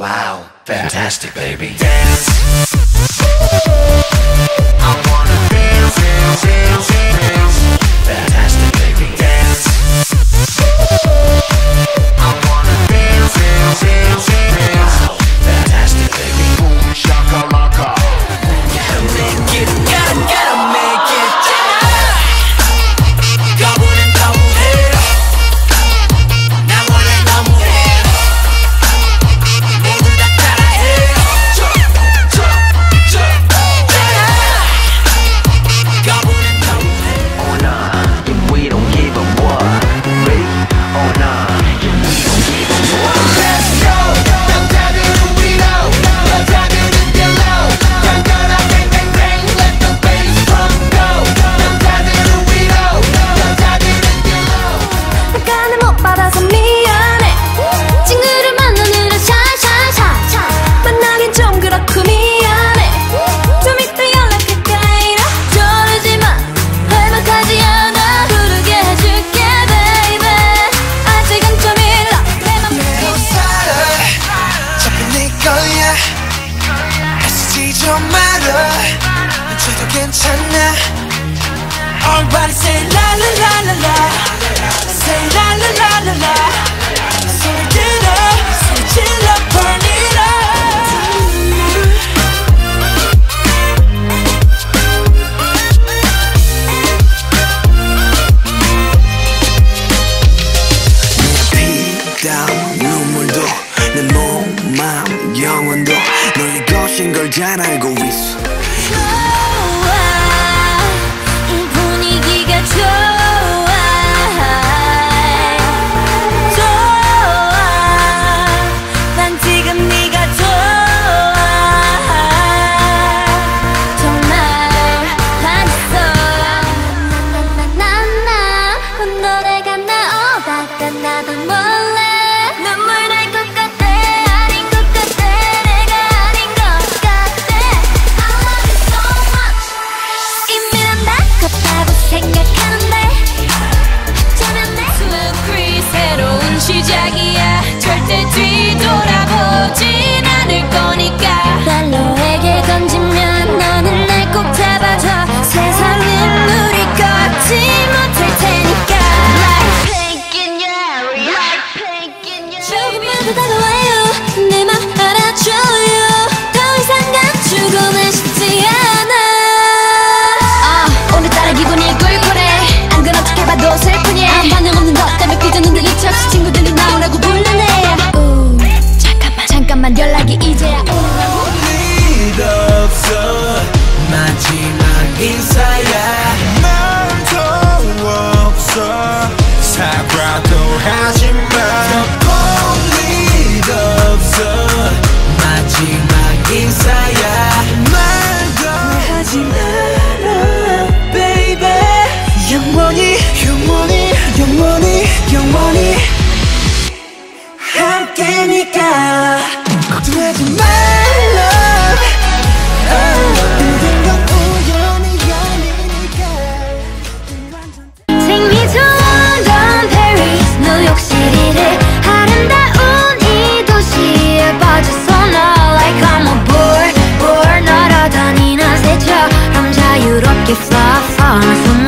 Wow, fantastic, baby. Dance. 괜찮아 Everybody say la la la la la Say la la la la la 소리 질러 소리 질러 burn it up 비땀 눈물도 내 몸, 맘, 영혼도 너의 것인 걸잘 알고 있어 인사야. 말도 없어. 사과도 하지마 덕분일 없어. 마지막 인사야. 말도 하지 마라 baby. 영원히 영원히 영원히 영원히. 함께니까. 걱정하지 마. it's not far from